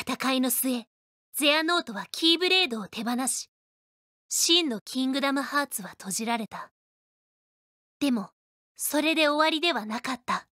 戦いの末ゼアノートはキーブレードを手放し真のキングダムハーツは閉じられた。でもそれで終わりではなかった。